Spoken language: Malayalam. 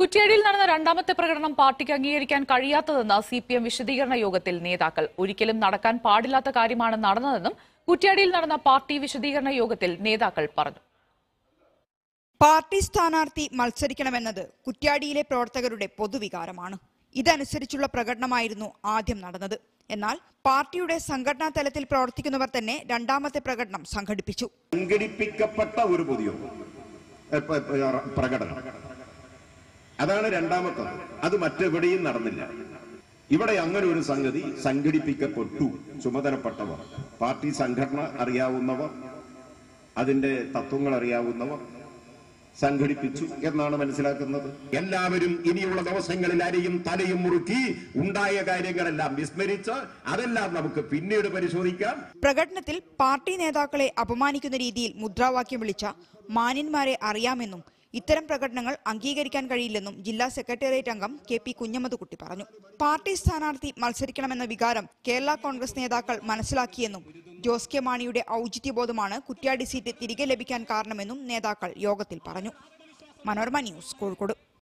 കുറ്റ്യാടിയിൽ നടന്ന രണ്ടാമത്തെ പ്രകടനം പാർട്ടിക്ക് അംഗീകരിക്കാൻ കഴിയാത്തതെന്ന് സി പി എം വിശദീകരണ യോഗത്തിൽ നേതാക്കൾ. ഒരിക്കലും നടക്കാൻ പാടില്ലാത്ത കാര്യമാണ് നടന്നതെന്നും കുറ്റ്യാടിയിൽ നടന്ന പാർട്ടി വിശദീകരണ യോഗത്തിൽ നേതാക്കൾ പറഞ്ഞു. പാർട്ടി സ്ഥാനാർത്ഥി മത്സരിക്കണമെന്നത് കുറ്റ്യാടിയിലെ പ്രവർത്തകരുടെ പൊതുവികാരമാണ്. ഇതനുസരിച്ചുള്ള പ്രകടനമായിരുന്നു ആദ്യം നടന്നത്. എന്നാൽ പാർട്ടിയുടെ സംഘടനാ തലത്തിൽ പ്രവർത്തിക്കുന്നവർ തന്നെ രണ്ടാമത്തെ പ്രകടനം സംഘടിപ്പിച്ചു. സംഘടിപ്പിക്കപ്പെട്ട ഒരു പ്രകടനം. അതാണ് രണ്ടാമത്തത്. അത് മറ്റെവിടെയും നടന്നില്ല. ഇവിടെ അങ്ങനെ ഒരു സംഗതി സംഘടിപ്പിക്കപ്പെട്ടു. ചുമതലപ്പെട്ടവർ. പാർട്ടി സംഘടന അറിയാവുന്നവർ. അതിന്റെ തത്വങ്ങൾ അറിയാവുന്നവർ സംഘടിപ്പിച്ചു എന്നാണ് മനസ്സിലാക്കുന്നത്. എല്ലാവരും ഇനിയുള്ള ദിവസങ്ങളിൽ അരിയും തലയും മുറുക്കി ഉണ്ടായ കാര്യങ്ങളെല്ലാം വിസ്മരിച്ച് അതെല്ലാം നമുക്ക് പിന്നീട് പരിശോധിക്കാം. പ്രകടനത്തിൽ പാർട്ടി നേതാക്കളെ അപമാനിക്കുന്ന രീതിയിൽ മുദ്രാവാക്യം വിളിച്ച മാന്യന്മാരെ അറിയാമെന്നും ഇത്തരം പ്രകടനങ്ങൾ അംഗീകരിക്കാൻ കഴിയില്ലെന്നും ജില്ലാ സെക്രട്ടേറിയറ്റ് അംഗം കെ പി കുഞ്ഞമ്മദ്കുട്ടി പറഞ്ഞു. പാർട്ടി സ്ഥാനാർത്ഥി മത്സരിക്കണമെന്ന വികാരം കേരള കോൺഗ്രസ് നേതാക്കൾ മനസ്സിലാക്കിയെന്നും ജോസ് കെ മാണിയുടെ ഔചിത്യബോധമാണ് കുറ്റ്യാടി സീറ്റ് തിരികെ ലഭിക്കാൻ കാരണമെന്നും നേതാക്കൾ യോഗത്തിൽ പറഞ്ഞു. മനോരമ ന്യൂസ് കോഴിക്കോട്.